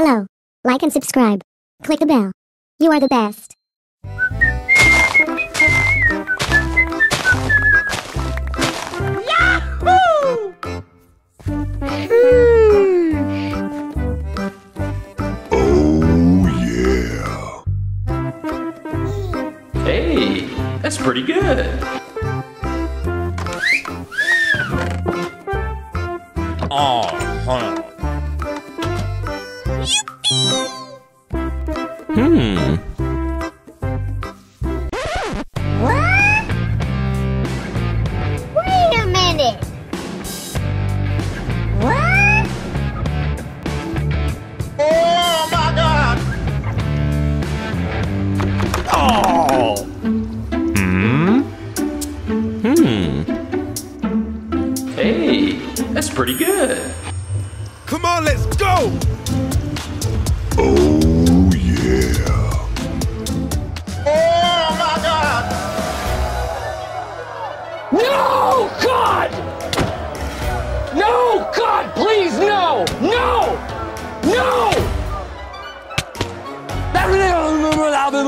Hello. Like and subscribe. Click the bell. You are the best. Oh, yeah. Hey, that's pretty good. Hmm.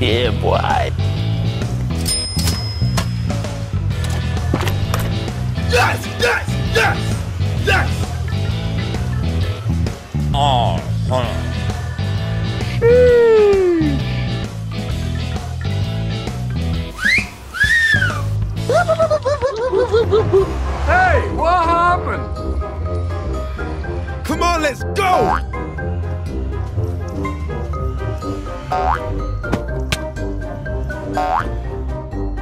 Yeah, boy. Yes, yes, yes, yes! Oh, huh. Hey, what happened? Come on, let's go!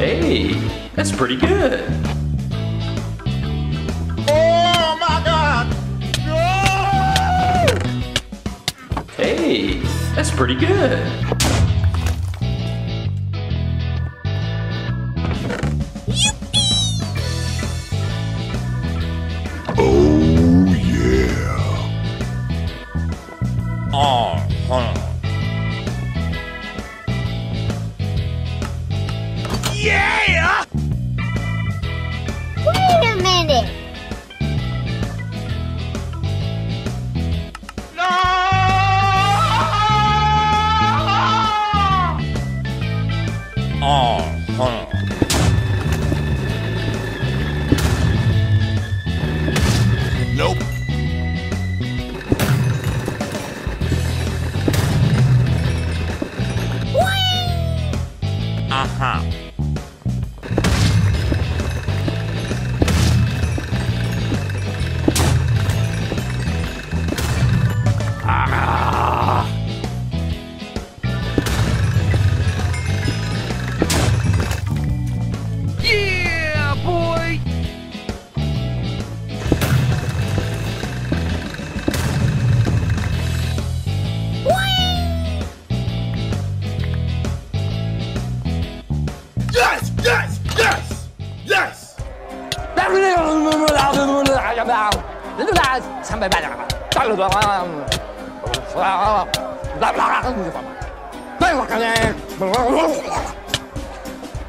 Hey, that's pretty good. Oh my god! No! Hey, that's pretty good.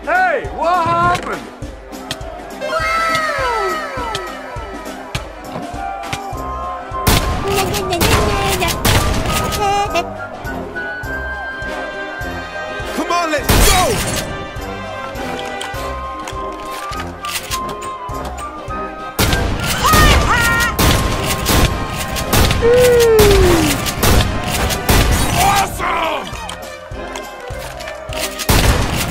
Hey, what happened?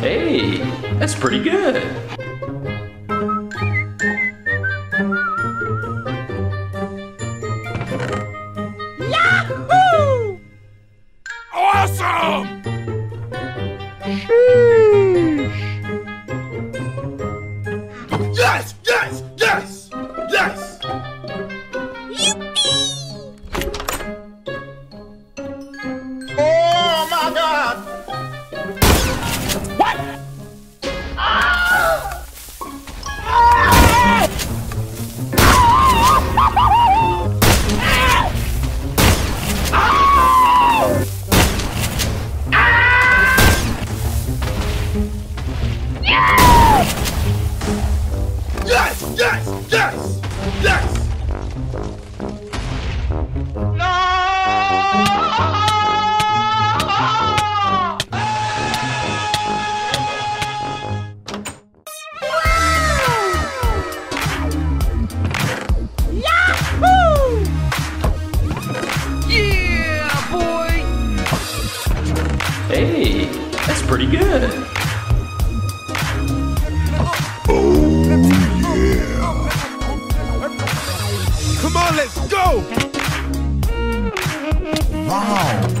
Hey, that's pretty good. Yahoo! Awesome! Sheesh. let's go! Wow.